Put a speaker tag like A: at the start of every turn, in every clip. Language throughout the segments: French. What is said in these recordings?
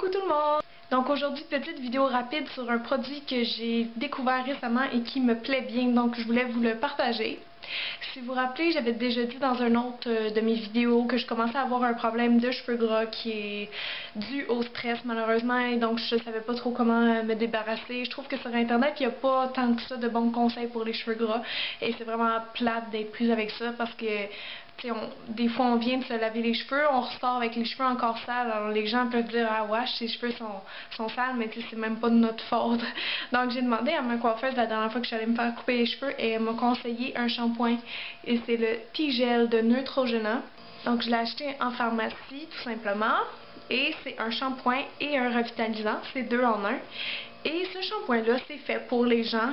A: Coucou tout le monde! Donc aujourd'hui, petite vidéo rapide sur un produit que j'ai découvert récemment et qui me plaît bien, donc je voulais vous le partager. Si vous vous rappelez, j'avais déjà dit dans un autre euh, de mes vidéos que je commençais à avoir un problème de cheveux gras qui est dû au stress malheureusement et donc je savais pas trop comment euh, me débarrasser. Je trouve que sur internet, il n'y a pas tant que ça de bons conseils pour les cheveux gras et c'est vraiment plate d'être prise avec ça parce que des fois on vient de se laver les cheveux, on ressort avec les cheveux encore sales, alors les gens peuvent dire ah ouais, ses cheveux sont, sont sales, mais c'est même pas de notre faute. Donc j'ai demandé à ma coiffeuse la dernière fois que j'allais me faire couper les cheveux et elle m'a conseillé un shampoing et c'est le Tigel de Neutrogena. Donc je l'ai acheté en pharmacie tout simplement et c'est un shampoing et un revitalisant, c'est deux en un. Et ce shampoing là c'est fait pour les gens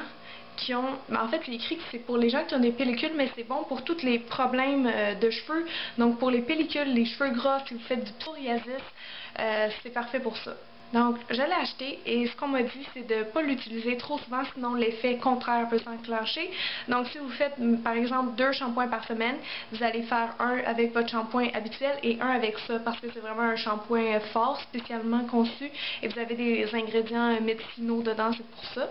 A: qui ont, ben, en fait, il écrit que c'est pour les gens qui ont des pellicules, mais c'est bon pour tous les problèmes euh, de cheveux. Donc, pour les pellicules, les cheveux gras, si vous faites du psoriasis, euh, c'est parfait pour ça. Donc, je l'ai acheté et ce qu'on m'a dit, c'est de ne pas l'utiliser trop souvent, sinon l'effet contraire peut s'enclencher. Donc, si vous faites, par exemple, deux shampoings par semaine, vous allez faire un avec votre shampoing habituel et un avec ça, parce que c'est vraiment un shampoing fort, spécialement conçu, et vous avez des ingrédients médicinaux dedans, c'est pour ça.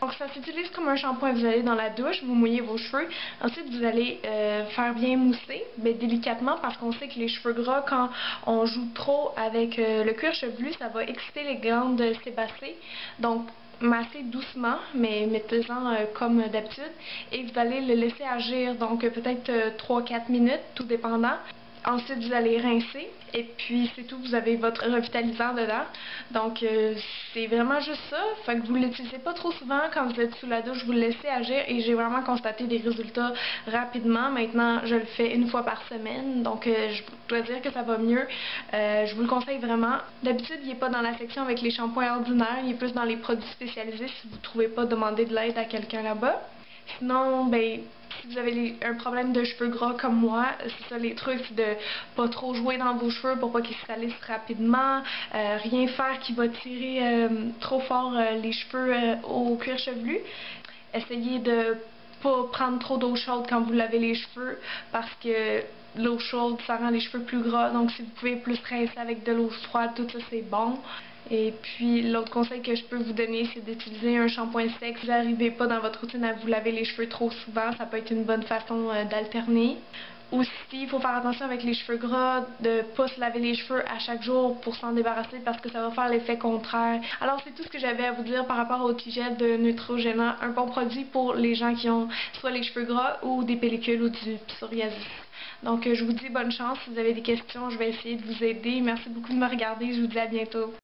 A: Donc ça s'utilise comme un shampoing. Vous allez dans la douche, vous mouillez vos cheveux. Ensuite, vous allez euh, faire bien mousser, mais délicatement, parce qu'on sait que les cheveux gras, quand on joue trop avec euh, le cuir chevelu, ça va exciter les glandes sébacées. Donc, masser doucement, mais mettez-en euh, comme d'habitude. Et vous allez le laisser agir, donc peut-être 3-4 minutes, tout dépendant. Ensuite, vous allez rincer. Et puis, c'est tout. Vous avez votre revitalisant dedans. Donc, euh, c'est vraiment juste ça. Fait que vous ne l'utilisez pas trop souvent quand vous êtes sous la douche. Vous le laissez agir. Et j'ai vraiment constaté des résultats rapidement. Maintenant, je le fais une fois par semaine. Donc, euh, je dois dire que ça va mieux. Euh, je vous le conseille vraiment. D'habitude, il n'est pas dans la section avec les shampoings ordinaires. Il est plus dans les produits spécialisés. Si vous ne trouvez pas, demandez de l'aide à quelqu'un là-bas. Sinon, ben, si vous avez un problème de cheveux gras comme moi, c'est ça les trucs de pas trop jouer dans vos cheveux pour pas qu'ils se salissent rapidement, euh, rien faire qui va tirer euh, trop fort euh, les cheveux au cuir chevelu. Essayez de pas prendre trop d'eau chaude quand vous lavez les cheveux parce que l'eau chaude ça rend les cheveux plus gras donc si vous pouvez plus rincer avec de l'eau froide tout ça c'est bon et puis, l'autre conseil que je peux vous donner, c'est d'utiliser un shampoing sec. Si vous n'arrivez pas dans votre routine à vous laver les cheveux trop souvent, ça peut être une bonne façon euh, d'alterner. Aussi, il faut faire attention avec les cheveux gras, de ne pas se laver les cheveux à chaque jour pour s'en débarrasser parce que ça va faire l'effet contraire. Alors, c'est tout ce que j'avais à vous dire par rapport au tigel de Neutrogena. Un bon produit pour les gens qui ont soit les cheveux gras ou des pellicules ou du psoriasis. Donc, euh, je vous dis bonne chance. Si vous avez des questions, je vais essayer de vous aider. Merci beaucoup de me regarder. Je vous dis à bientôt.